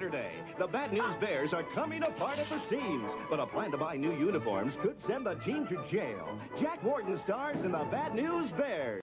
Saturday. The Bad News Bears are coming apart at the seams, but a plan to buy new uniforms could send the team to jail. Jack Warden stars in the Bad News Bears.